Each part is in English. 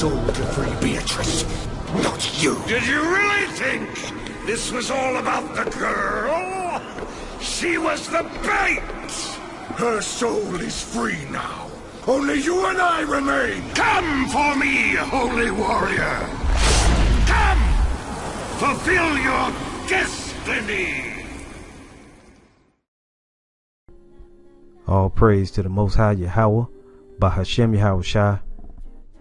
soul to free Beatrice, not you. Did you really think this was all about the girl? She was the bait! Her soul is free now. Only you and I remain. Come for me, holy warrior! Come! Fulfill your destiny! All praise to the Most High Yahweh, by Hashem Yahweh Shai.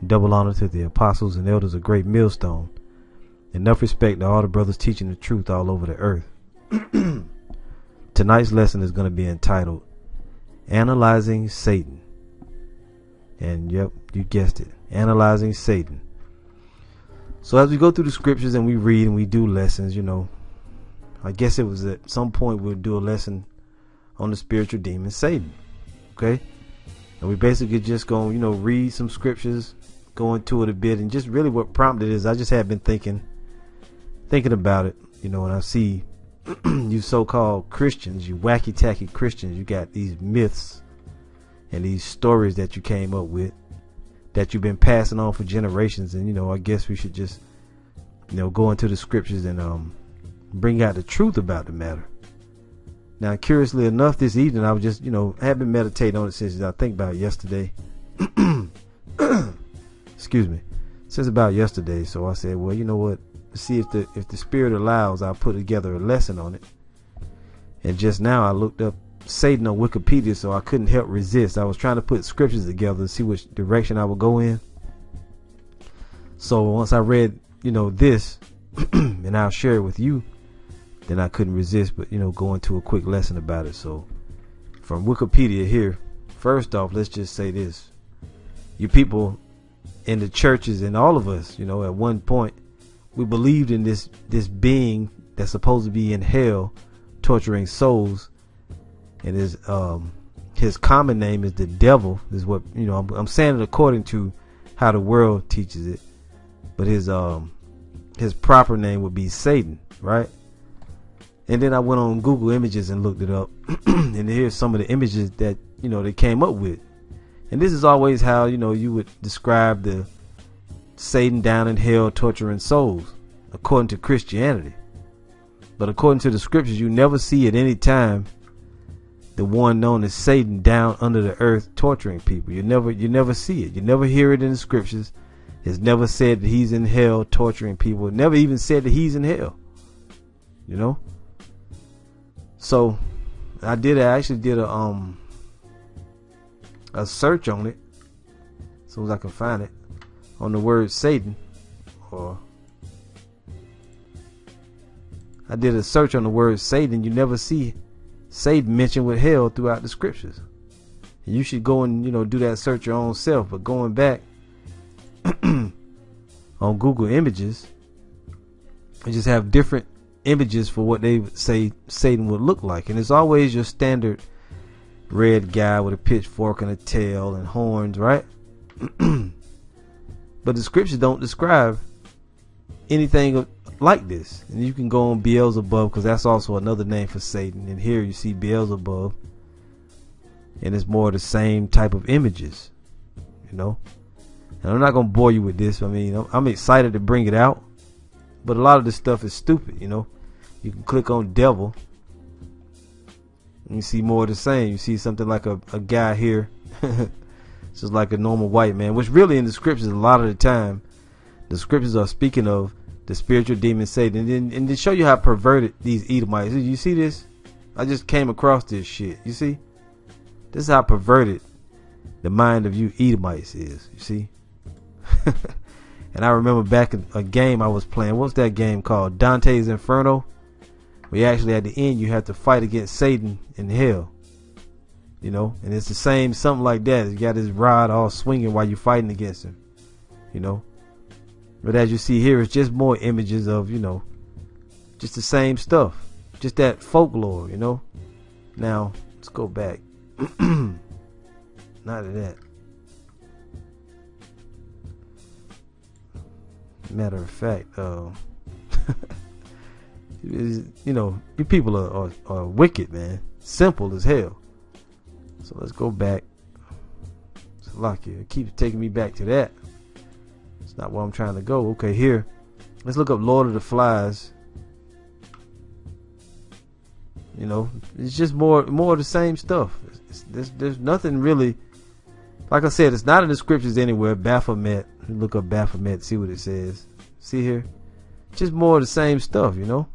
Double honor to the apostles and elders of Great Millstone. Enough respect to all the brothers teaching the truth all over the earth. Tonight's lesson is going to be entitled Analyzing Satan. And yep, you guessed it. Analyzing Satan. So as we go through the scriptures and we read and we do lessons, you know, I guess it was at some point we'll do a lesson on the spiritual demon Satan. Okay? And we basically just going, you know, read some scriptures, go into it a bit, and just really what prompted is I just have been thinking, thinking about it, you know, and I see you so-called Christians, you wacky tacky Christians, you got these myths and these stories that you came up with that you've been passing on for generations, and you know, I guess we should just, you know, go into the scriptures and um bring out the truth about the matter. Now, curiously enough, this evening I was just, you know, have been meditating on it since I think about yesterday. Excuse me, since about yesterday. So I said, well, you know what? See if the if the spirit allows, I'll put together a lesson on it. And just now I looked up Satan on Wikipedia, so I couldn't help resist. I was trying to put scriptures together to see which direction I would go in. So once I read, you know, this, and I'll share it with you then I couldn't resist but you know go into a quick lesson about it. So from Wikipedia here, first off, let's just say this. You people in the churches and all of us, you know, at one point we believed in this this being that's supposed to be in hell torturing souls. And his um his common name is the devil is what you know I'm, I'm saying it according to how the world teaches it. But his um his proper name would be Satan right? And then I went on Google Images and looked it up, and here's some of the images that you know they came up with. And this is always how you know you would describe the Satan down in hell torturing souls, according to Christianity. But according to the scriptures, you never see at any time the one known as Satan down under the earth torturing people. You never you never see it. You never hear it in the scriptures. It's never said that he's in hell torturing people. It never even said that he's in hell. You know? So I did I actually did a um a search on it as soon as I can find it on the word Satan or I did a search on the word Satan. You never see Satan mentioned with hell throughout the scriptures. And you should go and you know do that search your own self. But going back on Google images I just have different images for what they say Satan would look like. And it's always your standard red guy with a pitchfork and a tail and horns, right? but the scriptures don't describe anything like this. And you can go on Beelzebub because that's also another name for Satan. And here you see Beelzebub. And it's more the same type of images, you know. And I'm not gonna bore you with this. I mean, I'm excited to bring it out but a lot of this stuff is stupid, you know. You can click on devil. You see more of the same. You see something like a, a guy here. just like a normal white man. Which really in the scriptures a lot of the time the scriptures are speaking of the spiritual demon Satan. And and to show you how perverted these Edomites. You see this? I just came across this shit. You see? This is how perverted the mind of you Edomites is. You see? And I remember back in a game I was playing. What's that game called? Dante's Inferno. We actually at the end you have to fight against Satan in hell. You know, and it's the same something like that. You got his rod all swinging while you're fighting against him. You know, but as you see here, it's just more images of you know, just the same stuff, just that folklore. You know. Now let's go back. Not to that. Matter of fact, uh, you know, you people are, are, are wicked, man. Simple as hell. So let's go back. Salakia. It keeps taking me back to that. It's not where I'm trying to go. Okay, here. Let's look up Lord of the Flies. You know, it's just more more of the same stuff. It's, there's there's nothing really. Like I said, it's not in the scriptures anywhere. Baphomet. Look up Baphomet. See what it says. See here. Just more of the same stuff. You know.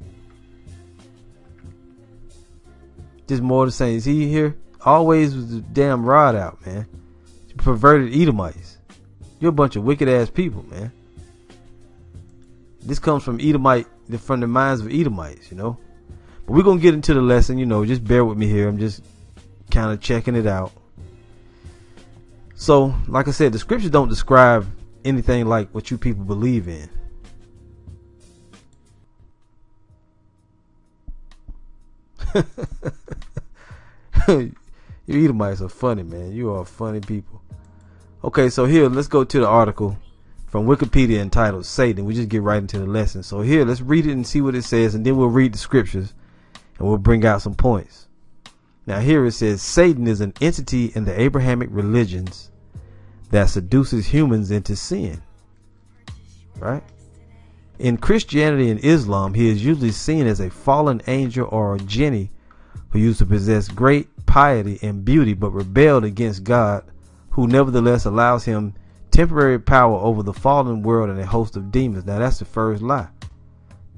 Just more the same. See here. Always was the damn rod out, man. Perverted Edomites. You're a bunch of wicked ass people, man. This comes from Edomite, from the minds of Edomites, you know. But we're gonna get into the lesson, you know. Just bear with me here. I'm just kind of checking it out. So, like I said, the scriptures don't describe anything like what you people believe in. you Edomites are funny, man. You are funny people. Okay, so here, let's go to the article from Wikipedia entitled Satan. We just get right into the lesson. So here, let's read it and see what it says, and then we'll read the scriptures and we'll bring out some points. Now, here it says Satan is an entity in the Abrahamic religions that seduces humans into sin. Right? In Christianity and Islam, he is usually seen as a fallen angel or a jinni who used to possess great piety and beauty but rebelled against God, who nevertheless allows him temporary power over the fallen world and a host of demons. Now, that's the first lie.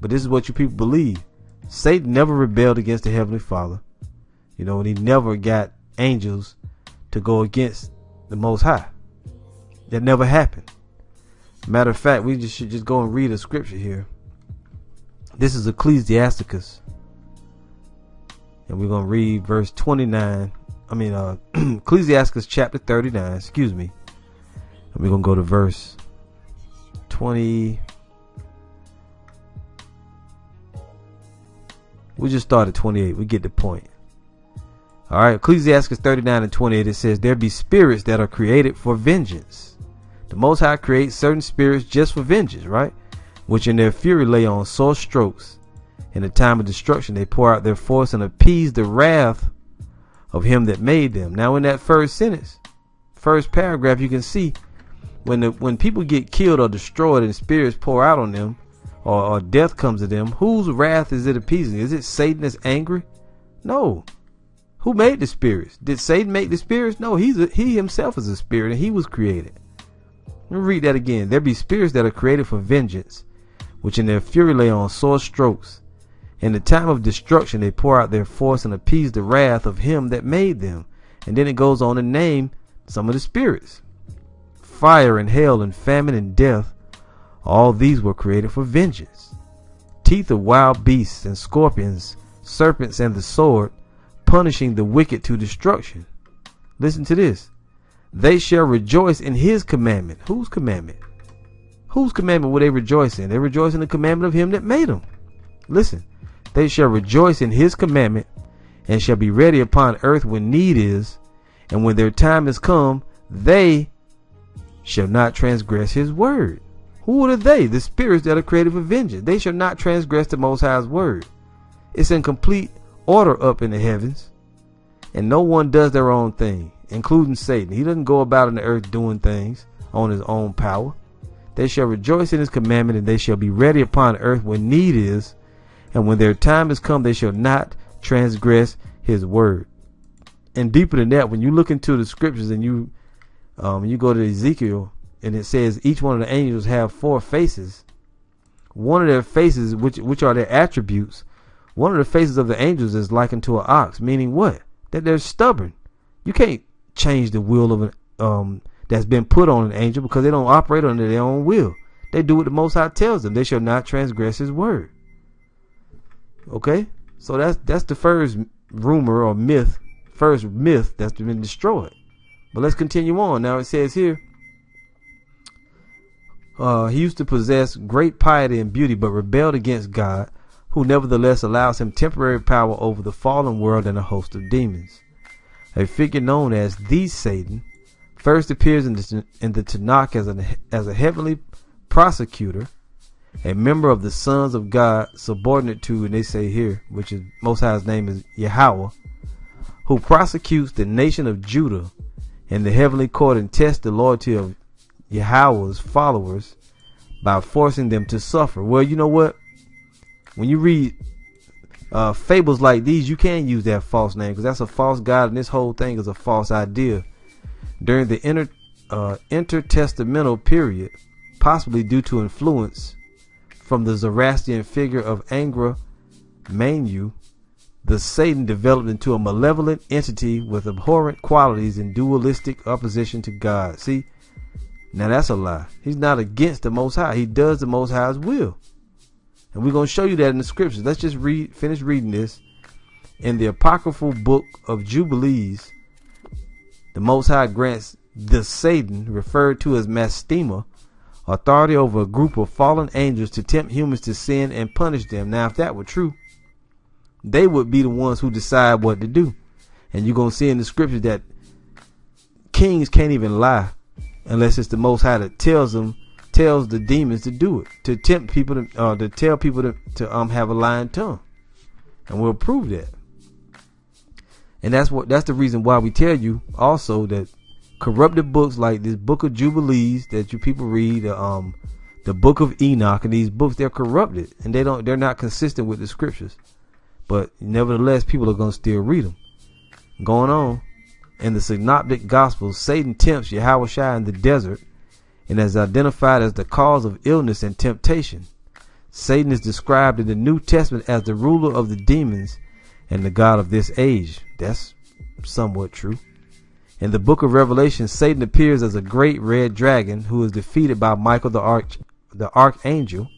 But this is what you people believe. Satan never rebelled against the Heavenly Father. You know, and he never got angels to go against the Most High. That never happened. Matter of fact, we just should just go and read a scripture here. This is Ecclesiasticus. And we're going to read verse 29. I mean, uh, Ecclesiasticus chapter 39, excuse me. And we're going to go to verse 20. We just started 28. We get the point. All right, Ecclesiastes 39 and 28, it says, There be spirits that are created for vengeance. The Most High creates certain spirits just for vengeance, right? Which in their fury lay on sore strokes. In the time of destruction, they pour out their force and appease the wrath of him that made them. Now, in that first sentence, first paragraph, you can see when the, when people get killed or destroyed and spirits pour out on them, or, or death comes to them, whose wrath is it appeasing? Is it Satan that's angry? No. Who made the spirits? Did Satan make the spirits? No, he's a, he himself is a spirit and he was created. Let me read that again. There be spirits that are created for vengeance, which in their fury lay on sore strokes. In the time of destruction they pour out their force and appease the wrath of him that made them. And then it goes on to name some of the spirits. Fire and hail and famine and death, all these were created for vengeance. Teeth of wild beasts and scorpions, serpents and the sword, punishing the wicked to destruction. Listen to this. They shall rejoice in his commandment. Whose commandment? Whose commandment will they rejoice in? They rejoice in the commandment of him that made them. Listen. They shall rejoice in his commandment and shall be ready upon earth when need is, and when their time is come, they shall not transgress his word. Who are they? The spirits that are created for vengeance. They shall not transgress the Most High's word. It's in complete order up in the heavens, and no one does their own thing, including Satan. He doesn't go about in the earth doing things on his own power. They shall rejoice in his commandment, and they shall be ready upon earth when need is, and when their time is come, they shall not transgress his word. And deeper than that, when you look into the scriptures and you um, you go to Ezekiel and it says each one of the angels have four faces. One of their faces, which which are their attributes, one of the faces of the angels is likened to an ox, meaning what? That they're stubborn. You can't change the will of an um that's been put on an angel because they don't operate under their own will. They do what the Most High tells them. They shall not transgress His word. Okay, so that's that's the first rumor or myth, first myth that's been destroyed. But let's continue on. Now it says here. Uh, he used to possess great piety and beauty, but rebelled against God who nevertheless allows him temporary power over the fallen world and a host of demons. A figure known as the Satan first appears in the, in the Tanakh as, an, as a heavenly prosecutor, a member of the sons of God, subordinate to, and they say here, which is Most High's name is Yahweh, who prosecutes the nation of Judah in the heavenly court and tests the loyalty of Yahweh's followers by forcing them to suffer. Well, you know what? When you read uh, fables like these, you can use that false name because that's a false god, and this whole thing is a false idea. During the inter, uh, intertestamental period, possibly due to influence from the Zoroastrian figure of Angra Mainyu, the Satan developed into a malevolent entity with abhorrent qualities in dualistic opposition to God. See, now that's a lie. He's not against the Most High. He does the Most High's will. And we're going to show you that in the scriptures. Let's just read, finish reading this. In the apocryphal book of Jubilees, the Most High grants the Satan, referred to as Mastema, authority over a group of fallen angels to tempt humans to sin and punish them. Now, if that were true, they would be the ones who decide what to do. And you're going to see in the scriptures that kings can't even lie unless it's the Most High that tells them, tells the demons to do it, to tempt people to, uh, to tell people to, to um have a lying tongue, and we'll prove that. And that's what that's the reason why we tell you also that corrupted books like this Book of Jubilees that you people read, uh, um, the Book of Enoch, and these books they're corrupted and they don't they're not consistent with the scriptures. But nevertheless, people are going to still read them. Going on, in the Synoptic Gospels, Satan tempts Yahweh in the desert and is identified as the cause of illness and temptation. Satan is described in the New Testament as the ruler of the demons and the God of this age. That's somewhat true. In the book of Revelation, Satan appears as a great red dragon who is defeated by Michael the arch the archangel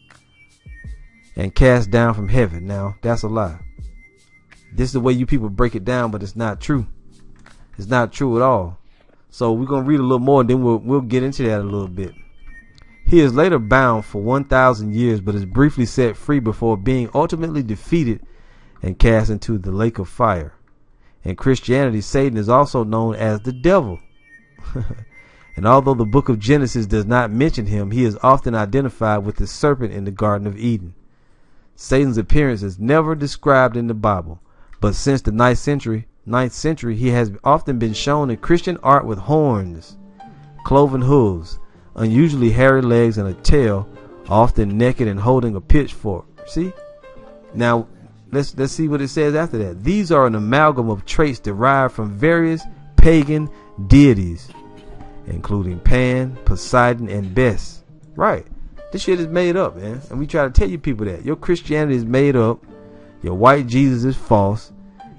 and cast down from heaven. Now, that's a lie. This is the way you people break it down, but it's not true. It's not true at all. So we're gonna read a little more, and then we'll we'll get into that a little bit. He is later bound for 1,000 years, but is briefly set free before being ultimately defeated and cast into the lake of fire. In Christianity, Satan is also known as the devil. and although the book of Genesis does not mention him, he is often identified with the serpent in the Garden of Eden. Satan's appearance is never described in the Bible, but since the ninth century, 9th century, he has often been shown in Christian art with horns, cloven hooves, unusually hairy legs, and a tail, often naked and holding a pitchfork. See? Now, let's let's see what it says after that. These are an amalgam of traits derived from various pagan deities, including Pan, Poseidon, and Bes. Right. This shit is made up, man. And we try to tell you people that. Your Christianity is made up. Your white Jesus is false.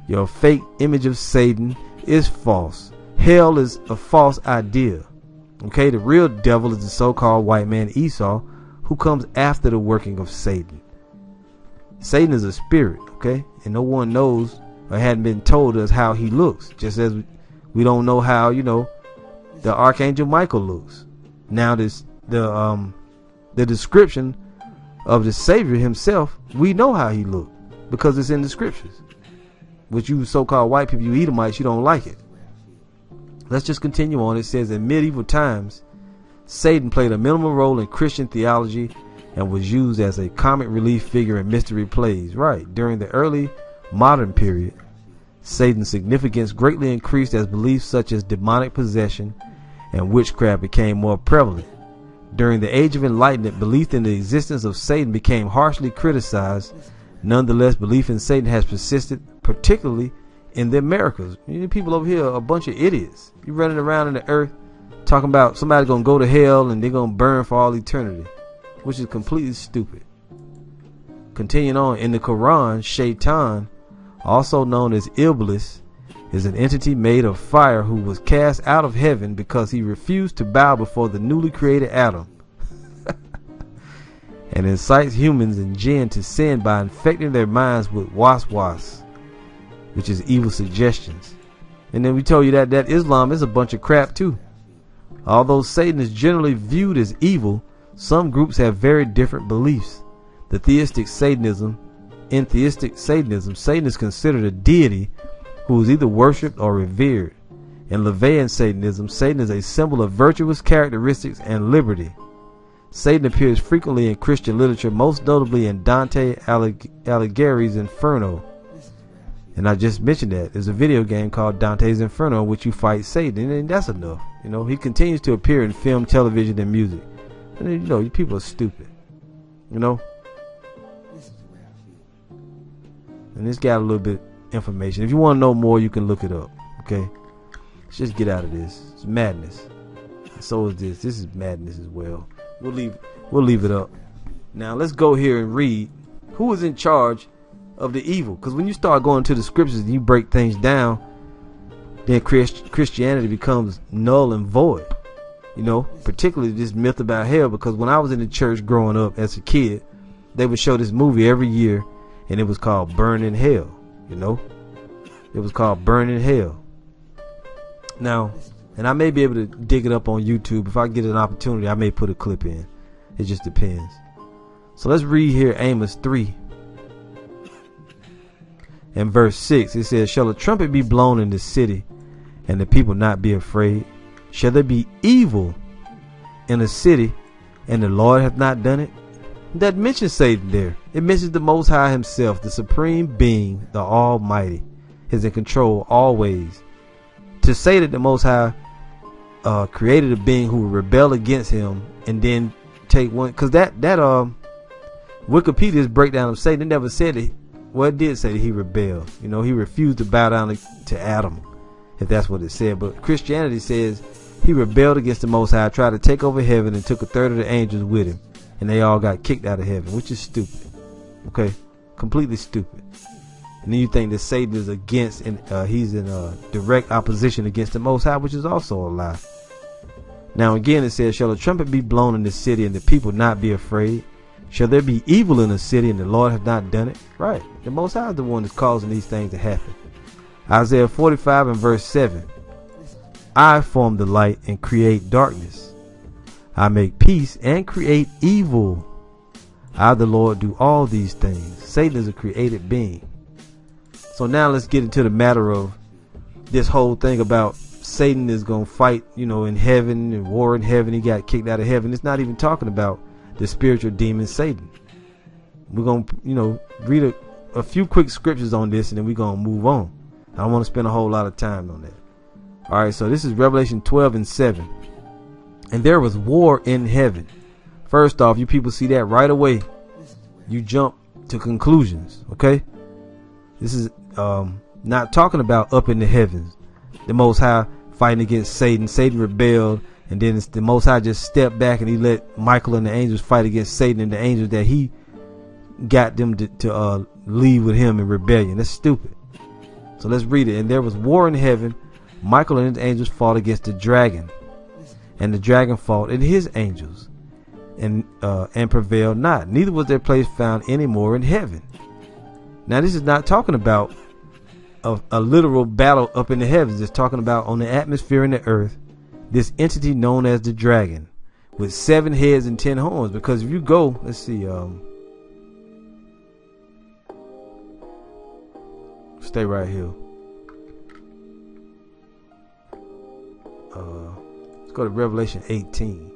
Your fake image of Satan is false. Hell is a false idea. Okay, the real devil is the so called white man Esau, who comes after the working of Satan. Satan is a spirit, okay? And no one knows or hadn't been told us how he looks, just as we don't know how, you know, the Archangel Michael looks. Now this the um the description of the Savior himself, we know how he looked because it's in the scriptures which you so-called white people, you Edomites, you don't like it. Let's just continue on. It says in medieval times, Satan played a minimal role in Christian theology and was used as a comic relief figure in mystery plays. Right. During the early modern period, Satan's significance greatly increased as beliefs such as demonic possession and witchcraft became more prevalent. During the Age of Enlightenment, belief in the existence of Satan became harshly criticized. Nonetheless, belief in Satan has persisted particularly in the Americas. You people over here are a bunch of idiots. You running around in the earth talking about somebody's gonna go to hell and they're gonna burn for all eternity, which is completely stupid. Continuing on, in the Quran, Shaitan, also known as Iblis, is an entity made of fire who was cast out of heaven because he refused to bow before the newly created Adam. and incites humans and jinn to sin by infecting their minds with waswas which is evil suggestions. And then we told you that that Islam is a bunch of crap too. Although Satan is generally viewed as evil, some groups have very different beliefs. The theistic Satanism, in theistic Satanism, Satan is considered a deity who is either worshipped or revered. In LaVeyan Satanism, Satan is a symbol of virtuous characteristics and liberty. Satan appears frequently in Christian literature, most notably in Dante Alighieri's Inferno, and I just mentioned that there's a video game called Dante's Inferno in which you fight Satan, and that's enough. You know, he continues to appear in film, television, and music. And you know, you people are stupid. You know? And this got a little bit information. If you want to know more, you can look it up. Okay? Let's just get out of this. It's madness. And so is this. This is madness as well. We'll leave we'll leave it up. Now let's go here and read who is in charge of the evil. Because when you start going to the scriptures and you break things down, then Christ- Christianity becomes null and void. You know, particularly this myth about hell. Because when I was in the church growing up as a kid, they would show this movie every year, and it was called Burning Hell. You know, it was called Burning Hell. Now, and I may be able to dig it up on YouTube if I get an opportunity. I may put a clip in. It just depends. So let's read here Amos 3 and verse 6. It says, Shall a trumpet be blown in the city, and the people not be afraid? Shall there be evil in a city, and the Lord hath not done it? That mentions Satan there. It mentions the Most High Himself, the Supreme Being, the Almighty, is in control always. To say that the Most High uh, created a being who would rebel against Him and then take one, because that that um Wikipedia's breakdown of Satan never said it. Well, it did say that he rebelled. You know, he refused to bow down to Adam, if that's what it said. But Christianity says he rebelled against the Most High, tried to take over heaven, and took a third of the angels with him, and they all got kicked out of heaven, which is stupid. Okay, completely stupid. And then you think that Satan is against, and uh, he's in uh, direct opposition against the Most High, which is also a lie. Now again, it says, "Shall a trumpet be blown in the city, and the people not be afraid?" Shall there be evil in the city and the Lord have not done it? Right. The Most High is the one that's causing these things to happen. Isaiah 45 and verse 7. I form the light and create darkness. I make peace and create evil. I, the Lord, do all these things. Satan is a created being. So now let's get into the matter of this whole thing about Satan is going to fight, you know, in heaven and war in heaven. He got kicked out of heaven. It's not even talking about the spiritual demon Satan. We're going to, you know, read a, a few quick scriptures on this and then we're going to move on. I don't want to spend a whole lot of time on that. All right, so this is Revelation 12 and 7. And there was war in heaven. First off, you people see that right away. You jump to conclusions, okay? This is um, not talking about up in the heavens. The Most High fighting against Satan. Satan rebelled and then the Most High just stepped back and he let Michael and the angels fight against Satan and the angels that he got them to, to uh, leave with him in rebellion. That's stupid. So let's read it. And there was war in heaven. Michael and his angels fought against the dragon, and the dragon fought and his angels, and uh, and prevailed not. Neither was their place found any more in heaven. Now this is not talking about a, a literal battle up in the heavens. It's talking about on the atmosphere in the earth this entity known as the dragon with seven heads and ten horns. Because if you go, let's see, um, stay right here. Let's go to Revelation 18.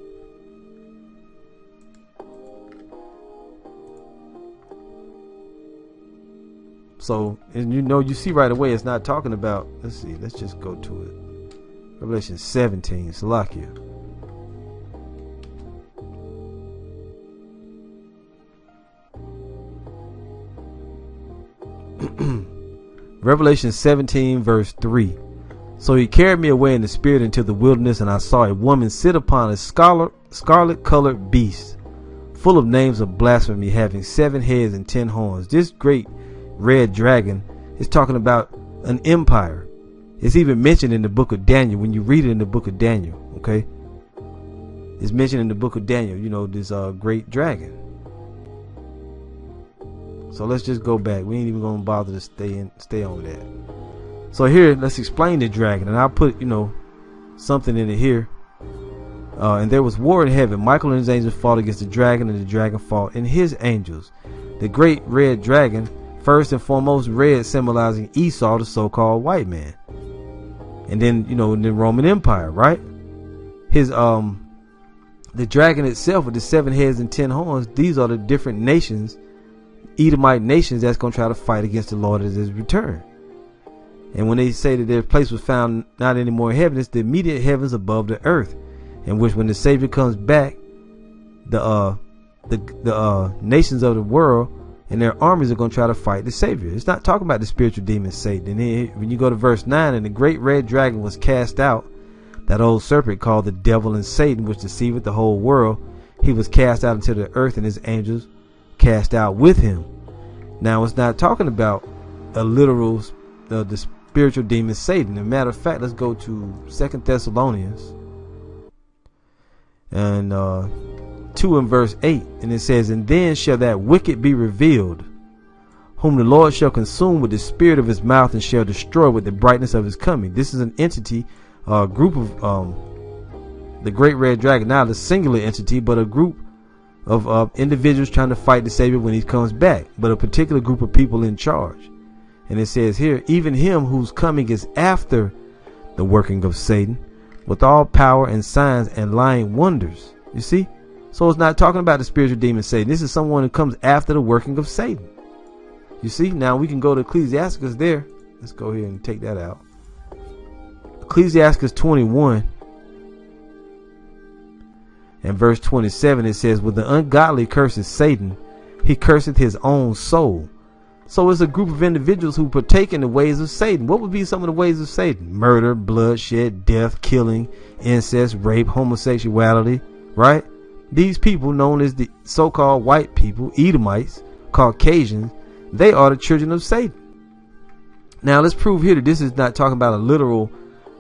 So, and you know, you see right away, it's not talking about. Let's see. Let's just go to it. Revelation 17, Salakia. Revelation 17, verse 3. So he carried me away in the spirit into the wilderness, and I saw a woman sit upon a scarlet, colored beast, full of names of blasphemy, having seven heads and ten horns. This great red dragon is talking about an empire. It's even mentioned in the book of Daniel when you read it in the book of Daniel. Okay, it's mentioned in the book of Daniel. You know this uh, great dragon. So let's just go back. We ain't even gonna bother to stay in, stay on that. So here, let's explain the dragon, and I'll put you know something in it here. Uh, and there was war in heaven. Michael and his angels fought against the dragon, and the dragon fought and his angels. The great red dragon, first and foremost, red symbolizing Esau, the so-called white man and then you know the Roman Empire, right? His um the dragon itself with the seven heads and ten horns, these are the different nations, Edomite nations that's gonna try to fight against the Lord at his return. And when they say that their place was found not anymore in heaven, it's the immediate heavens above the earth, in which when the Savior comes back, the uh the the uh nations of the world and their armies are going to try to fight the Savior. It's not talking about the spiritual demon Satan. And when you go to verse 9, and the great red dragon was cast out, that old serpent called the devil and Satan, which deceiveth the whole world, he was cast out into the earth, and his angels cast out with him. Now, it's not talking about a literal, uh, the spiritual demon Satan. As a matter of fact, let's go to Second Thessalonians and uh, 2 and verse 8. And it says, And then shall that wicked be revealed, whom the Lord shall consume with the spirit of his mouth and shall destroy with the brightness of his coming. This is an entity, a uh, group of um, the great red dragon, not a singular entity, but a group of uh, individuals trying to fight the Savior when he comes back, but a particular group of people in charge. And it says here, even him whose coming is after the working of Satan, with all power and signs and lying wonders. You see? So it's not talking about the spiritual demon Satan. This is someone who comes after the working of Satan. You see? Now we can go to Ecclesiasticus there. Let's go here and take that out. Ecclesiasticus 21 and verse 27 it says, With the ungodly curses Satan, he curseth his own soul. So it's a group of individuals who partake in the ways of Satan. What would be some of the ways of Satan? Murder, bloodshed, death, killing, incest, rape, homosexuality, right? These people, known as the so called white people, Edomites, Caucasians, they are the children of Satan. Now let's prove here that this is not talking about a literal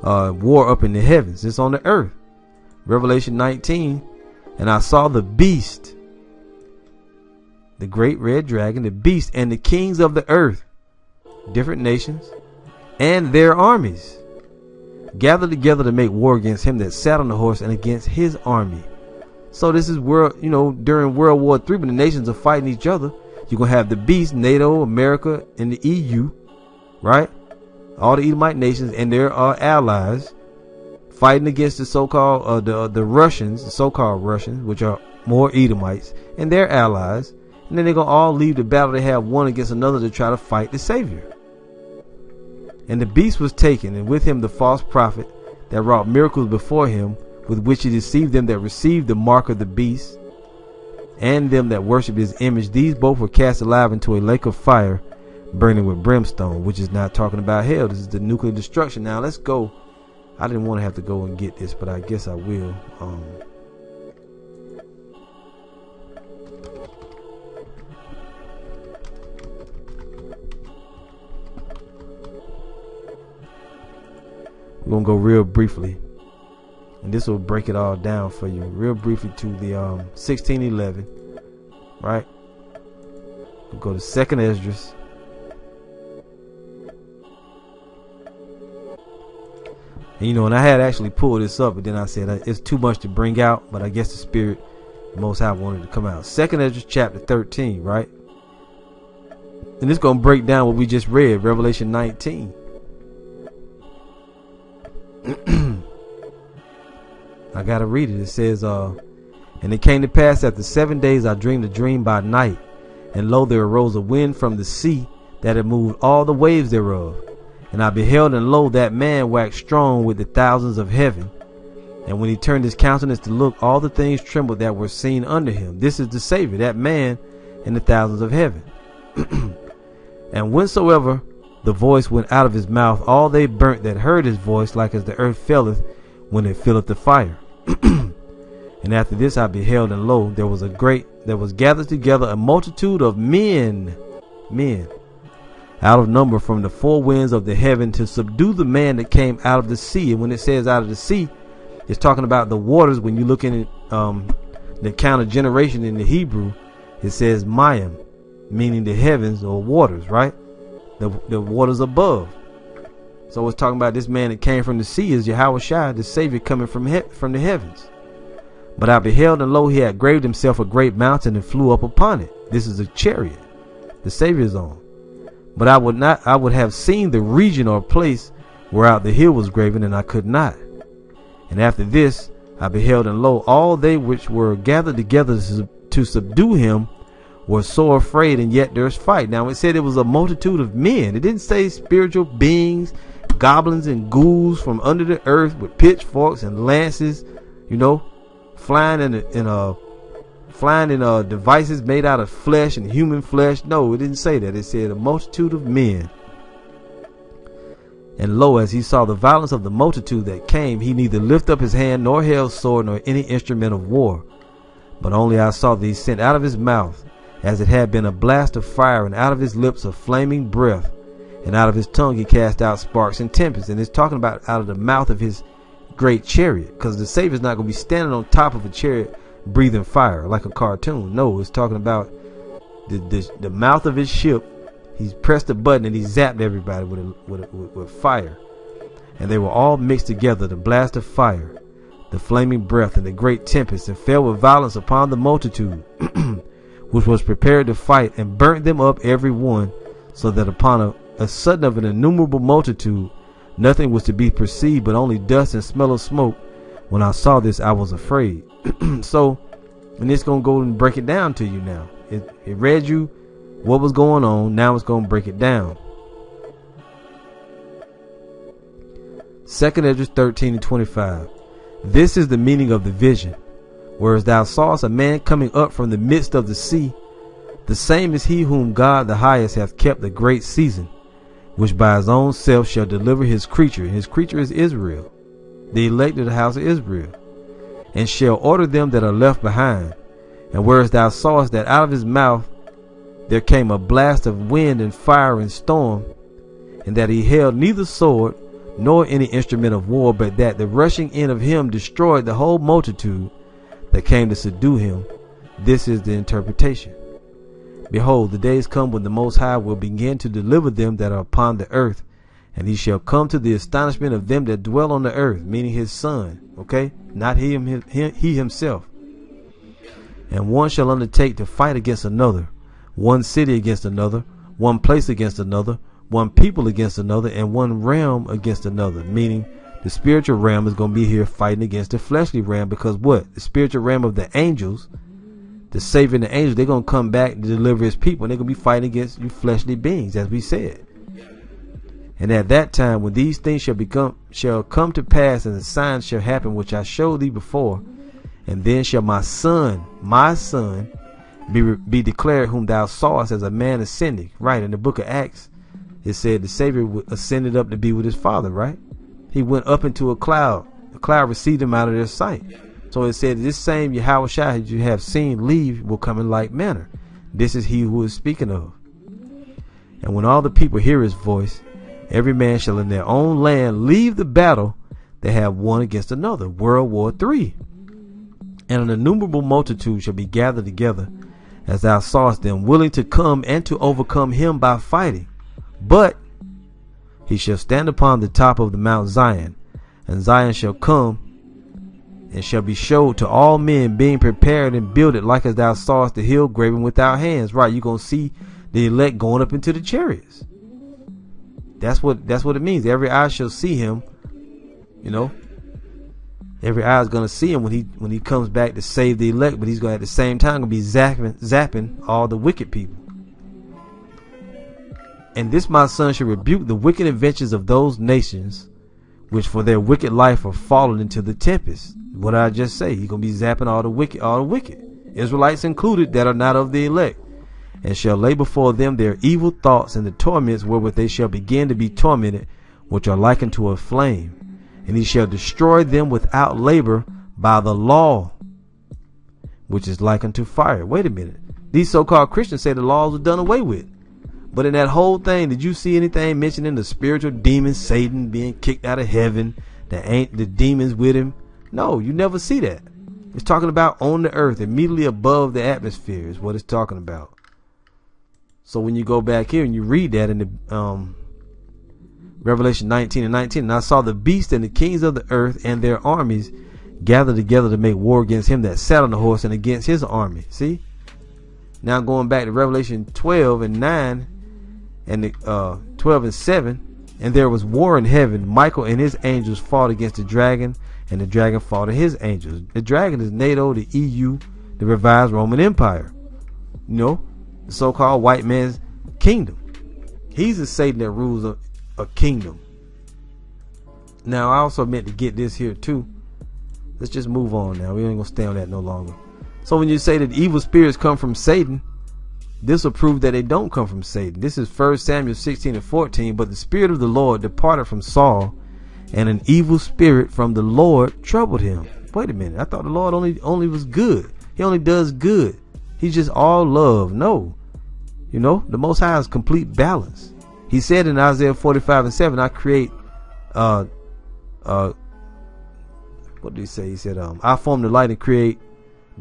uh, war up in the heavens. It's on the earth. Revelation 19 and I saw the beast, the great red dragon, the beast, and the kings of the earth, different nations, and their armies, gathered together to make war against him that sat on the horse and against his army. So this is world, you know, during World War Three, when the nations are fighting each other, you're gonna have the beast, NATO, America, and the EU, right? All the Edomite nations and their uh, allies fighting against the so-called uh, the the Russians, the so-called Russians, which are more Edomites and their allies, and then they're gonna all leave the battle they have one against another to try to fight the Savior. And the beast was taken, and with him the false prophet that wrought miracles before him, with which he deceived them that received the mark of the beast, and them that worshipped his image. These both were cast alive into a lake of fire, burning with brimstone, which is not talking about hell. This is the nuclear destruction. Now let's go I didn't want to have to go and get this, but I guess I will. Um, we're gonna go real briefly, and this will break it all down for you, real briefly to the um, 1611, right? We'll go to Second Esdras. And, you know, and I had actually pulled this up, but then I said uh, it's too much to bring out. But I guess the Spirit, the Most High, wanted to come out. Second Esdras chapter 13, right? And it's to break down what we just read, Revelation 19. I got to read it. It says, uh, And it came to pass after seven days I dreamed a dream by night, and lo, there arose a wind from the sea that had moved all the waves thereof and I beheld, and lo, that man waxed strong with the thousands of heaven. And when he turned his countenance to look, all the things trembled that were seen under him. This is the Savior, that man in the thousands of heaven. and whensoever the voice went out of his mouth, all they burnt that heard his voice, like as the earth filleth when it filleth the fire. and after this I beheld, and lo, there was a great, there was gathered together a multitude of men, men out of number from the four winds of the heaven to subdue the man that came out of the sea. And when it says out of the sea, it's talking about the waters. When you look in um, the count of generation in the Hebrew, it says Mayim, meaning the heavens or waters, right? The, the waters above. So it's talking about this man that came from the sea is Yahweh Shai, the Savior coming from he- from the heavens. But I beheld, and lo, he had graved himself a great mountain and flew up upon it. This is a chariot, the Savior's on. But I would not I would have seen the region or place whereout the hill was graven, and I could not. And after this I beheld, and lo, all they which were gathered together to subdue him were sore afraid, and yet there's fight. Now it said it was a multitude of men. It didn't say spiritual beings, goblins and ghouls from under the earth with pitchforks and lances, you know, flying in a, in a flying in uh, devices made out of flesh and human flesh. No, it didn't say that. It said a multitude of men. And lo, as he saw the violence of the multitude that came, he neither lift up his hand nor held sword nor any instrument of war. But only I saw these sent out of his mouth, as it had been a blast of fire, and out of his lips a flaming breath, and out of his tongue he cast out sparks and tempests. And it's talking about out of the mouth of his great chariot, because the Savior's not going to be standing on top of a chariot breathing fire like a cartoon. No, it's talking about the, the, the mouth of his ship. He's pressed a button and he zapped everybody with, a, with, a, with, with fire. And they were all mixed together, the blast of fire, the flaming breath, and the great tempest, and fell with violence upon the multitude, which was prepared to fight, and burnt them up every one, so that upon a, a sudden of an innumerable multitude, nothing was to be perceived but only dust and smell of smoke. When I saw this, I was afraid. so, and it's gonna go and break it down to you now. It, it read you what was going on. Now it's gonna break it down. Second Esdras 13 and 25. This is the meaning of the vision. Whereas thou sawest a man coming up from the midst of the sea, the same is he whom God the highest hath kept a great season, which by his own self shall deliver his creature. His creature is Israel, the elect of the house of Israel and shall order them that are left behind. And whereas thou sawest that out of his mouth there came a blast of wind and fire and storm, and that he held neither sword nor any instrument of war, but that the rushing in of him destroyed the whole multitude that came to subdue him. This is the interpretation. Behold, the days come when the Most High will begin to deliver them that are upon the earth, and he shall come to the astonishment of them that dwell on the earth, meaning his son, okay? Not him, him, he himself. And one shall undertake to fight against another, one city against another, one place against another, one people against another, and one realm against another, meaning the spiritual realm is going to be here fighting against the fleshly realm because what? The spiritual realm of the angels, the saving the angels, they're going to come back to deliver his people, and they're going to be fighting against you fleshly beings, as we said. And at that time, when these things shall become shall come to pass, and the signs shall happen which I showed thee before, and then shall my son, my son, be be declared whom thou sawest as a man ascending. Right in the book of Acts, it said the Savior ascended up to be with his Father. Right, he went up into a cloud. The cloud received him out of their sight. So it said, This same Yahweh Shai you have seen leave will come in like manner. This is he who is speaking of. And when all the people hear his voice, Every man shall in their own land leave the battle they have one against another. World War Three. And an innumerable multitude shall be gathered together, as thou sawest them, willing to come and to overcome him by fighting. But he shall stand upon the top of the Mount Zion, and Zion shall come and shall be showed to all men, being prepared and builded, like as thou sawest the hill graven without hands. Right, you're gonna see the elect going up into the chariots. That's what that's what it means. Every eye shall see him. You know, every eye is gonna see him when he when he comes back to save the elect, but he's gonna at the same time gonna be zapping zapping all the wicked people. And this my son shall rebuke the wicked inventions of those nations which for their wicked life are fallen into the tempest. What did I just say? He's gonna be zapping all the wicked all the wicked. Israelites included that are not of the elect and shall lay before them their evil thoughts and the torments wherewith they shall begin to be tormented, which are likened to a flame. And he shall destroy them without labor by the law, which is likened to fire. Wait a minute. These so called Christians say the laws are done away with. But in that whole thing, did you see anything mentioning the spiritual demon Satan being kicked out of heaven? That ain't the demons with him? No, you never see that. It's talking about on the earth, immediately above the atmosphere, is what it's talking about. So when you go back here and you read that in the um, Revelation 19 and 19, and I saw the beast and the kings of the earth and their armies gathered together to make war against him that sat on the horse and against his army. See? Now going back to Revelation 12 and 9 and the, uh, 12 and 7, and there was war in heaven. Michael and his angels fought against the dragon, and the dragon fought his angels. The dragon is NATO, the EU, the revised Roman Empire. You know, the so-called white man's kingdom. He's the Satan that rules a, a kingdom. Now, I also meant to get this here too. Let's just move on now. We ain't gonna stay on that no longer. So when you say that evil spirits come from Satan, this will prove that they don't come from Satan. This is 1 Samuel 16 and 14. But the Spirit of the Lord departed from Saul, and an evil spirit from the Lord troubled him. Wait a minute. I thought the Lord only only was good. He only does good. He's just all love. No. You know, the Most High is complete balance. He said in Isaiah 45 and 7, I create, uh, uh, what did he say? He said, um, I form the light and create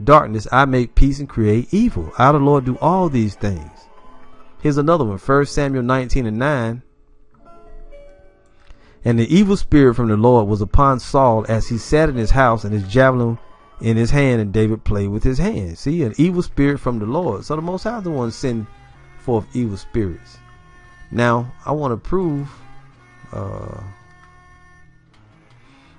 darkness, I make peace and create evil. I, the Lord, do all these things. Here's another one, 1 Samuel 19 and 9. And the evil spirit from the Lord was upon Saul as he sat in his house and his javelin in his hand, and David played with his hand. See, an evil spirit from the Lord. So the Most High the one send forth evil spirits. Now, I want to prove uh,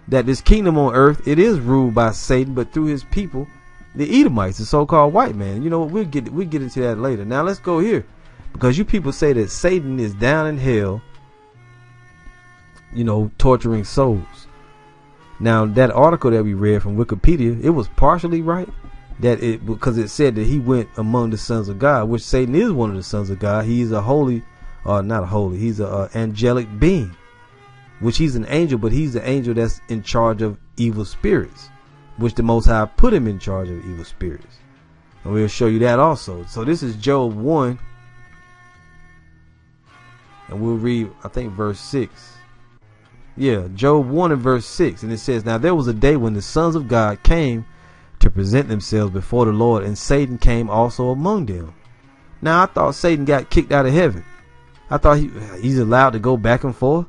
that this kingdom on earth it is ruled by Satan, but through his people the Edomites, the so-called white man. You know, we'll get we'll get into that later. Now let's go here, because you people say that Satan is down in hell, you know, torturing souls. Now that article that we read from Wikipedia, it was partially right. That it because it said that he went among the sons of God, which Satan is one of the sons of God. He's a holy, uh, not a holy. He's a uh, angelic being, which he's an angel, but he's the angel that's in charge of evil spirits which the Most High put him in charge of evil spirits. And we'll show you that also. So this is Job 1. And we'll read, I think, verse 6. Yeah, Job 1 and verse 6. And it says, Now there was a day when the sons of God came to present themselves before the Lord, and Satan came also among them. Now I thought Satan got kicked out of heaven. I thought he, he's allowed to go back and forth.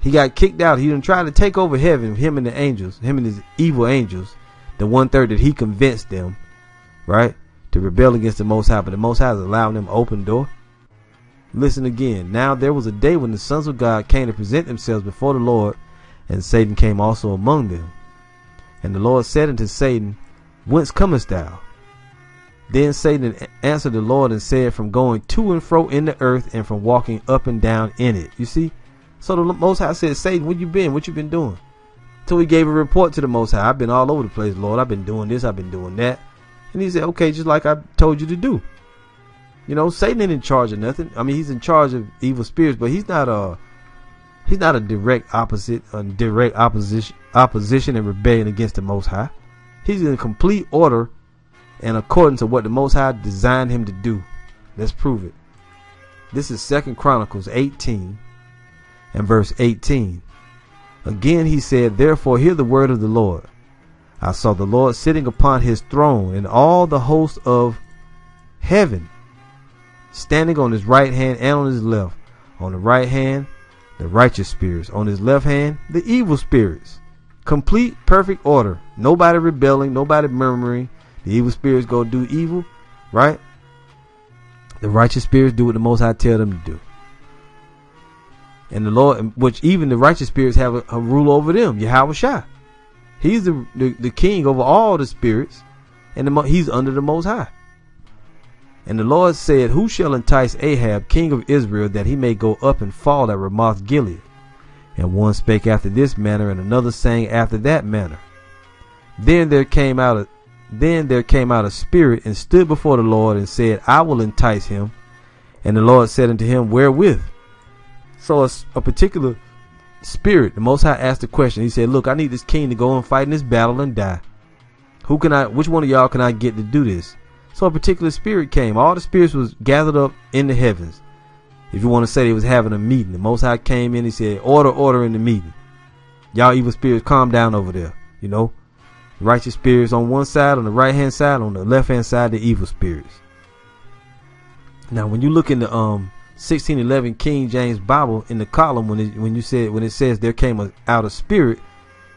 He got kicked out. He didn't try to take over heaven, him and the angels, him and his evil angels, the one third that he convinced them, right, to rebel against the Most High. But the Most High is allowing them open door. Listen again. Now there was a day when the sons of God came to present themselves before the Lord, and Satan came also among them. And the Lord said unto Satan, Whence comest thou? Then Satan answered the Lord and said, From going to and fro in the earth and from walking up and down in it. You see, so the Most High said, Satan, where you been? What you been doing? So he gave a report to the Most High. I've been all over the place, Lord. I've been doing this. I've been doing that. And he said, okay, just like I told you to do. You know, Satan ain't in charge of nothing. I mean, he's in charge of evil spirits, but he's not a he's not a direct opposite, a direct opposition, opposition and rebellion against the Most High. He's in complete order and according to what the Most High designed him to do. Let's prove it. This is Second Chronicles 18, and verse 18. Again he said, Therefore hear the word of the Lord. I saw the Lord sitting upon his throne, and all the host of heaven standing on his right hand and on his left. On the right hand, the righteous spirits. On his left hand, the evil spirits. Complete, perfect order. Nobody rebelling, nobody murmuring. The evil spirits go do evil, right? The righteous spirits do what the Most High tell them to do and the Lord, which even the righteous spirits have a, a rule over them. Yahweh Shah. He's the, the, the king over all the spirits, and the, he's under the Most High. And the Lord said, Who shall entice Ahab, king of Israel, that he may go up and fall at Ramoth Gilead? And one spake after this manner, and another sang after that manner. Then there came out a then there came out a spirit and stood before the Lord and said, I will entice him. And the Lord said unto him, Wherewith? So a, a particular spirit, the Most High asked the question. He said, "Look, I need this king to go and fight in this battle and die. Who can I? Which one of y'all can I get to do this?" So a particular spirit came. All the spirits was gathered up in the heavens. If you want to say they was having a meeting, the Most High came in. He said, "Order, order in the meeting. Y'all evil spirits, calm down over there. You know, righteous spirits on one side, on the right hand side, on the left hand side, the evil spirits." Now, when you look in the um 1611 King James Bible in the column when it, when you said when it says there came a, out a spirit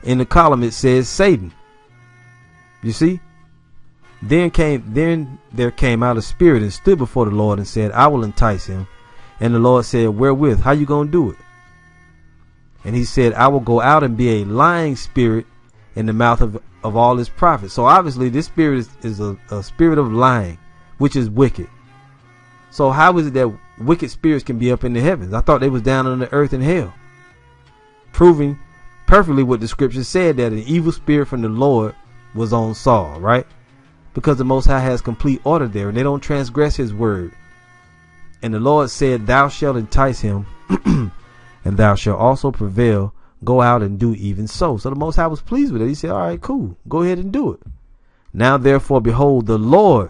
in the column it says Satan. You see? Then came then there came out a spirit and stood before the Lord and said, I will entice him. And the Lord said, Wherewith? How you gonna do it? And he said, I will go out and be a lying spirit in the mouth of, of all his prophets. So obviously this spirit is, is a, a spirit of lying, which is wicked. So how is it that wicked spirits can be up in the heavens? I thought they was down on the earth in hell. Proving perfectly what the scripture said that an evil spirit from the Lord was on Saul, right? because the Most High has complete order there, and they don't transgress His word. And the Lord said, Thou shalt entice him, and thou shalt also prevail. Go out and do even so. So the Most High was pleased with it. He said, All right, cool. Go ahead and do it. Now therefore, behold, the Lord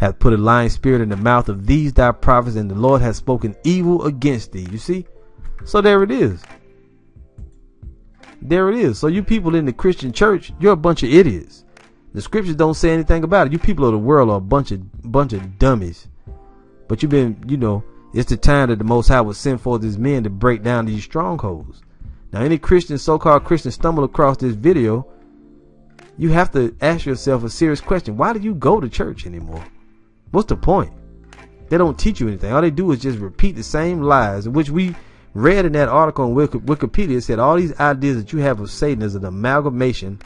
hath put a lying spirit in the mouth of these thy prophets, and the Lord hath spoken evil against thee. You see? So there it is. There it is. So you people in the Christian church, you're a bunch of idiots. The scriptures don't say anything about it. You people of the world are a bunch of bunch of dummies. But you've been, you know, it's the time that the Most High will send forth His men to break down these strongholds. Now, any Christian, so-called Christian, stumble across this video, you have to ask yourself a serious question: Why do you go to church anymore? What's the point? They don't teach you anything. All they do is just repeat the same lies, which we read in that article on Wikipedia. Said all these ideas that you have of Satan is an amalgamation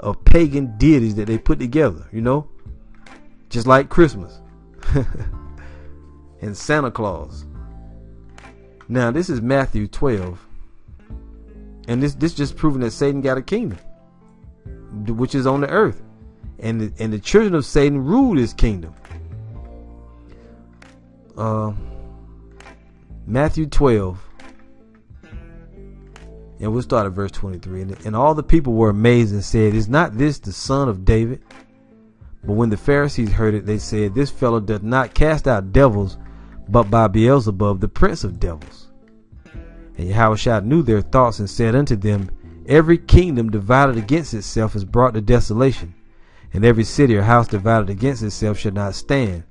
of pagan deities that they put together, you know? Just like Christmas and Santa Claus. Now, this is Matthew 12. And this this just proving that Satan got a kingdom, which is on the earth. And the, and the children of Satan rule his kingdom. Uh, Matthew 12 and we'll start at verse 23. And, and all the people were amazed and said, Is not this the son of David? But when the Pharisees heard it, they said, This fellow doth not cast out devils, but by Beelzebub, the prince of devils. And Yahushua knew their thoughts and said unto them, Every kingdom divided against itself is brought to desolation, and every city or house divided against itself shall not stand.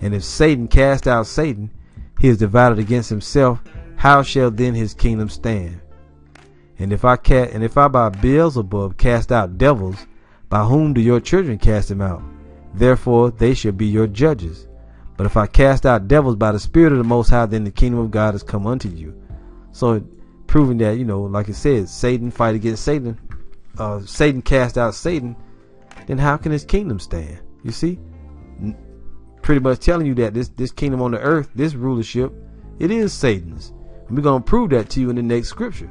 And if Satan cast out Satan, he is divided against himself. How shall then his kingdom stand? And if I ca- and if I by Beelzebub cast out devils, by whom do your children cast them out? Therefore they shall be your judges. But if I cast out devils by the Spirit of the Most High, then the kingdom of God has come unto you. So, proving that you know, like it says, Satan fight against Satan, uh, Satan cast out Satan. Then how can his kingdom stand? You see, pretty much telling you that this this kingdom on the earth, this rulership, it is Satan's. And we're gonna prove that to you in the next scripture.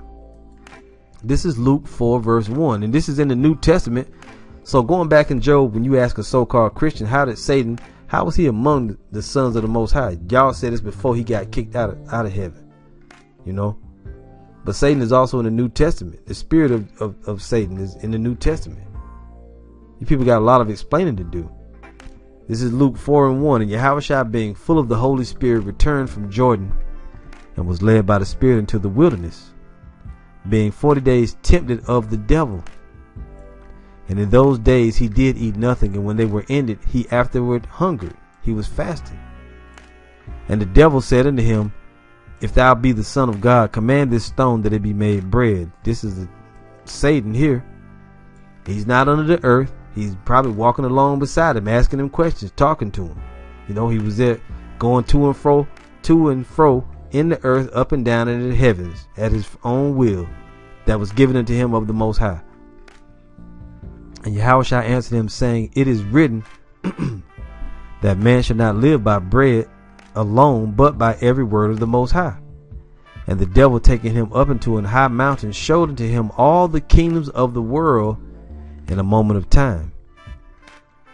This is Luke 4, verse 1, and this is in the New Testament. So going back in Job, when you ask a so-called Christian, how did Satan, how was he among the sons of the Most High? Y'all said this before he got kicked out of, out of heaven, you know. But Satan is also in the New Testament. The spirit of, of, of Satan is in the New Testament. You people got a lot of explaining to do. This is Luke 4 and 1. And Yahushua, being full of the Holy Spirit, returned from Jordan and was led by the Spirit into the wilderness being forty days tempted of the devil. And in those days he did eat nothing, and when they were ended, he afterward hungered. He was fasting. And the devil said unto him, If thou be the Son of God, command this stone that it be made bread. This is the Satan here. He's not under the earth. He's probably walking along beside him, asking him questions, talking to him. You know, he was there going to and fro, to and fro, in the earth up and down in the heavens at his own will that was given unto him of the Most High. And Yahushua answered him, saying, It is written that man shall not live by bread alone, but by every word of the Most High. And the devil taking him up into an high mountain showed unto him all the kingdoms of the world in a moment of time.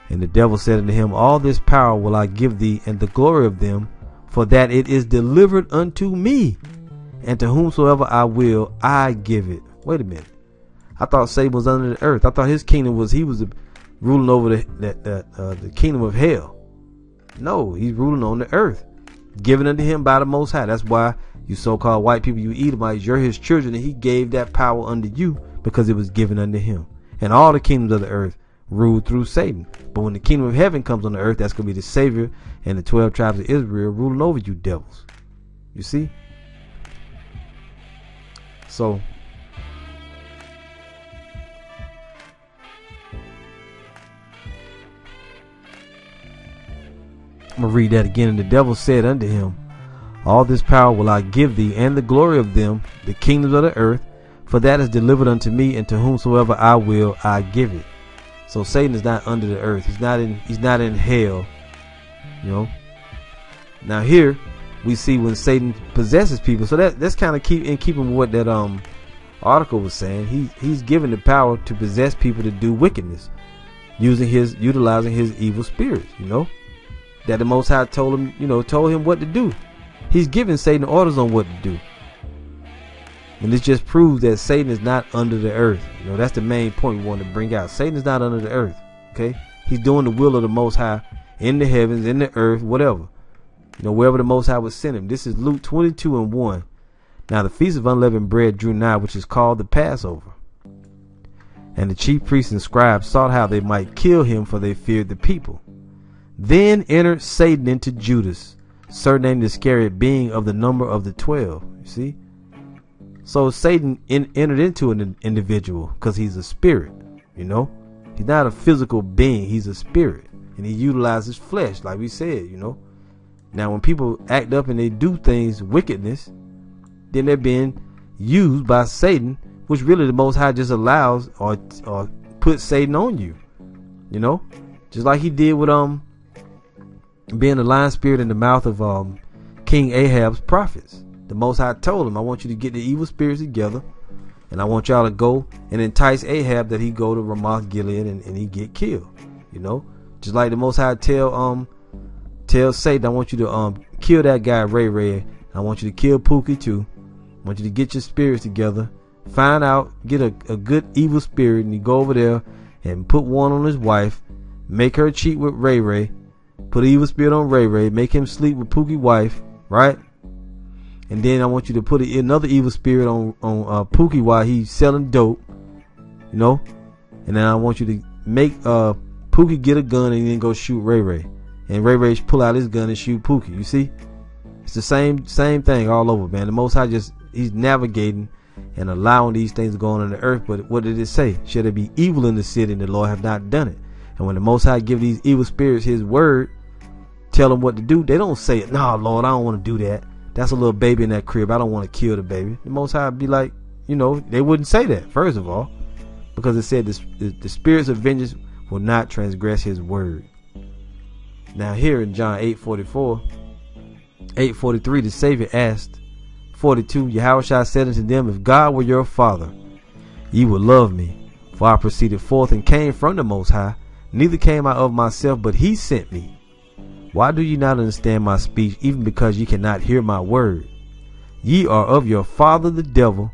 And the devil said unto him, All this power will I give thee, and the glory of them, for that it is delivered unto me, and to whomsoever I will, I give it. Wait a minute. I thought Satan was under the earth. I thought his kingdom was he was ruling over the the, uh, the kingdom of hell. No, he's ruling on the earth, given unto him by the Most High. That's why you so-called white people, you Edomites, you're his children, and he gave that power unto you because it was given unto him. And all the kingdoms of the earth ruled through Satan. But when the kingdom of heaven comes on the earth, that's going to be the Savior and the 12 tribes of Israel ruling over you devils. You see? So, I'm going to read that again. And the devil said unto him, All this power will I give thee, and the glory of them, the kingdoms of the earth, for that is delivered unto me, and to whomsoever I will, I give it. So Satan is not under the earth. He's not in he's not in hell. You know. Now here we see when Satan possesses people. So that that's kind of keep in keeping with what that um article was saying. He he's given the power to possess people to do wickedness. using his utilizing his evil spirits, you know. That the most high told him, you know, told him what to do. He's giving Satan orders on what to do. And this just proves that Satan is not under the earth. You know, that's the main point we want to bring out. Satan is not under the earth. Okay? He's doing the will of the most high in the heavens, in the earth, whatever. You know, wherever the most high would send him. This is Luke 22 and 1. Now the feast of unleavened bread drew nigh, which is called the Passover. And the chief priests and scribes sought how they might kill him, for they feared the people. Then entered Satan into Judas, surnamed Iscariot, being of the number of the twelve. You see? So Satan in, entered into an individual because he's a spirit, you know? He's not a physical being, he's a spirit. And he utilizes flesh, like we said, you know? Now, when people act up and they do things, wickedness, then they're being used by Satan, which really the Most High just allows or or puts Satan on you. You know, just like he did with um being a lion spirit in the mouth of um King Ahab's prophets. The Most High told him, "I want you to get the evil spirits together, and I want y'all to go and entice Ahab that he go to Ramoth Gilead and, and he get killed." You know, just like the Most High tell um tell Satan, "I want you to um kill that guy Ray Ray. I want you to kill Pookie too." I want you to get your spirits together, find out, get a, a good evil spirit, and you go over there and put one on his wife, make her cheat with Ray Ray, put evil spirit on Ray Ray, make him sleep with Pookie's wife, right? And then I want you to put another evil spirit on on uh, Pookie while he's selling dope, you know. And then I want you to make uh, Pookie get a gun and then go shoot Ray Ray, and Ray Ray pull out his gun and shoot Pookie. You see, it's the same same thing all over, man. The Most High just he's navigating and allowing these things to go on in the earth. But what did it say? Should there be evil in the city and the Lord have not done it? And when the Most High give these evil spirits His word, tell them what to do. They don't say, "No, Lord, I don't want to do that. That's a little baby in that crib. I don't want to kill the baby." The Most High be like, you know, they wouldn't say that first of all, because it said the, the spirits of vengeance will not transgress His word. Now here in John eight forty four, eight forty three, the Savior asked 42 Yahushua said unto them, If God were your father, ye would love me, for I proceeded forth and came from the Most High, neither came I of myself, but he sent me. Why do ye not understand my speech, even because ye cannot hear my word? Ye are of your father the devil,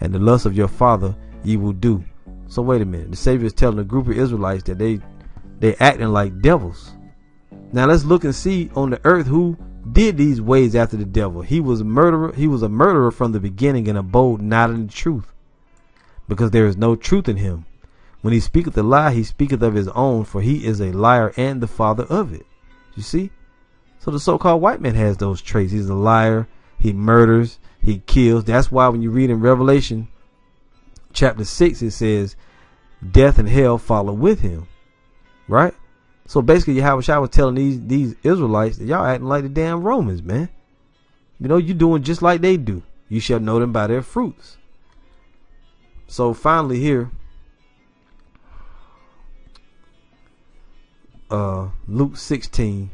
and the lust of your father ye will do. So wait a minute. The Savior is telling a group of Israelites that they they acting like devils. Now let's look and see on the earth who did these ways after the devil. He was a murderer. He was a murderer from the beginning and abode not in the truth, because there is no truth in him. When he speaketh a lie, he speaketh of his own, for he is a liar and the father of it. You see? So the so-called white man has those traits. He's a liar. He murders. He kills. That's why when you read in Revelation chapter 6, it says, death and hell follow with him. Right? So basically, Yahweh Shah was telling these these Israelites that y'all acting like the damn Romans, man. You know, you're doing just like they do. You shall know them by their fruits. So finally here, uh, Luke 16.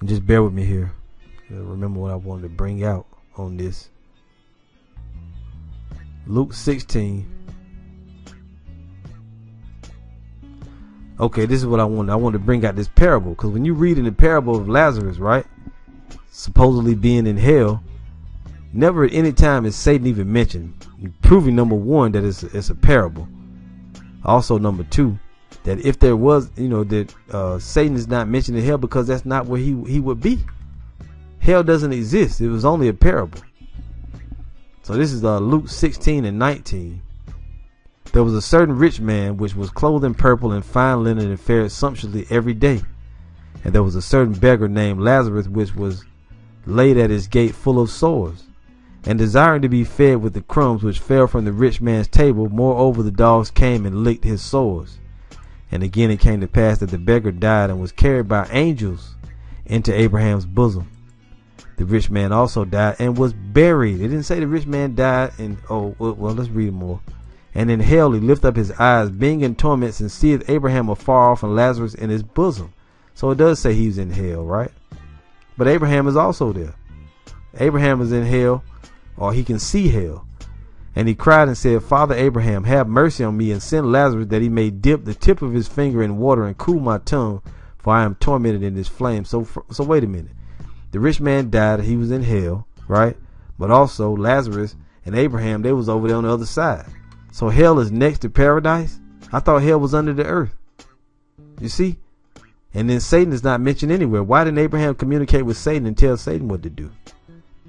And just bear with me here. Remember what I wanted to bring out on this. Luke 16 okay, this is what I want. I want to bring out this parable because when you read in the parable of Lazarus, right, supposedly being in hell, never at any time is Satan even mentioned, proving number one that it's it's a parable. Also, number two, that if there was, you know, that uh, Satan is not mentioned in hell because that's not where he he would be. Hell doesn't exist. It was only a parable. So this is uh, Luke 16 and 19. There was a certain rich man which was clothed in purple and fine linen and fared sumptuously every day. And there was a certain beggar named Lazarus which was laid at his gate full of sores, and desiring to be fed with the crumbs which fell from the rich man's table. Moreover, the dogs came and licked his sores. And again it came to pass that the beggar died and was carried by angels into Abraham's bosom. The rich man also died and was buried. It didn't say the rich man died and oh well, let's read more. And in hell he lift up his eyes, being in torments, and seeth Abraham afar off and Lazarus in his bosom. So it does say he's in hell, right? But Abraham is also there. Abraham is in hell, or he can see hell. And he cried and said, Father Abraham, have mercy on me and send Lazarus that he may dip the tip of his finger in water and cool my tongue, for I am tormented in this flame. So, so wait a minute. The rich man died. He was in hell, right? But also Lazarus and Abraham, they was over there on the other side. So hell is next to paradise. I thought hell was under the earth. You see? And then Satan is not mentioned anywhere. Why didn't Abraham communicate with Satan and tell Satan what to do?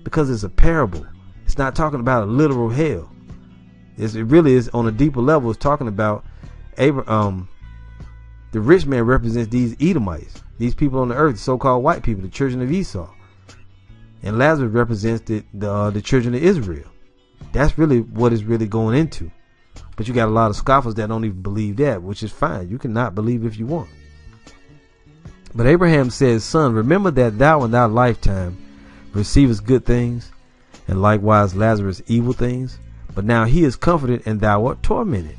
Because it's a parable. It's not talking about a literal hell. It's, it really is on a deeper level. It's talking about Abraham. Um, the rich man represents these Edomites, these people on the earth, so-called white people, the children of Esau, and Lazarus represents the the, uh, the children of Israel. That's really what it's really going into. But you got a lot of scoffers that don't even believe that, which is fine. You cannot believe if you want. But Abraham says, Son, remember that thou in thy lifetime receivest good things, and likewise Lazarus evil things. But now he is comforted, and thou art tormented.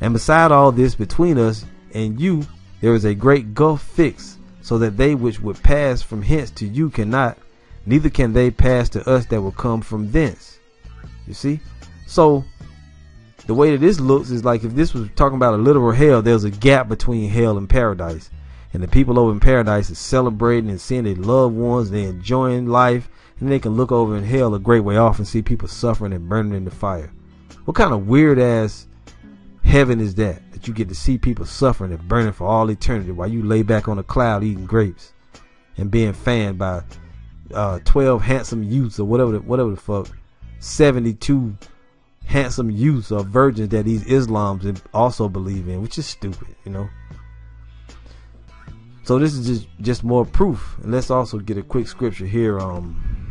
And beside all this, between us and you, there is a great gulf fixed, so that they which would pass from hence to you cannot, neither can they pass to us that will come from thence. You see? So, the way that this looks is like if this was talking about a literal hell, there's a gap between hell and paradise. And the people over in paradise is celebrating and seeing their loved ones, they're enjoying life, and they can look over in hell a great way off and see people suffering and burning in the fire. What kind of weird ass heaven is that? That you get to see people suffering and burning for all eternity while you lay back on a cloud eating grapes and being fanned by uh, 12 handsome youths or whatever the, whatever the fuck 72 handsome youths or virgins that these Islams also believe in, which is stupid, you know. So this is just just more proof. And let's also get a quick scripture here. Um,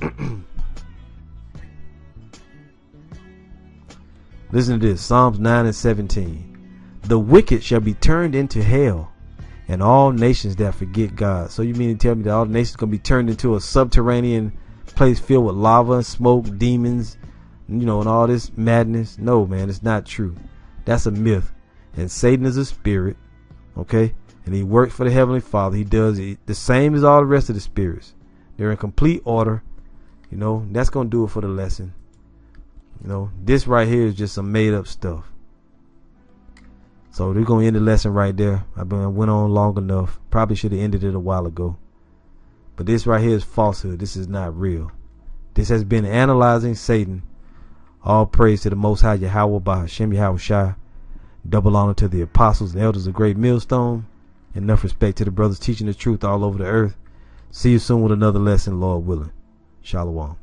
Listen to this Psalms 9 and 17. The wicked shall be turned into hell, and all nations that forget God. So you mean to tell me that all nations going to be turned into a subterranean place filled with lava, smoke, demons, you know, and all this madness? No, man, it's not true. That's a myth. And Satan is a spirit, okay? And he works for the Heavenly Father. He does the same as all the rest of the spirits. They're in complete order. You know, that's going to do it for the lesson. You know, this right here is just some made up stuff. So we're gonna end the lesson right there. I've been went on long enough. Probably should have ended it a while ago. But this right here is falsehood. This is not real. This has been analyzing Satan. All praise to the Most High Yahweh by Hashem Yahweh Shai. Double honor to the apostles and elders of Great Millstone. Enough respect to the brothers teaching the truth all over the earth. See you soon with another lesson, Lord willing. Shalom.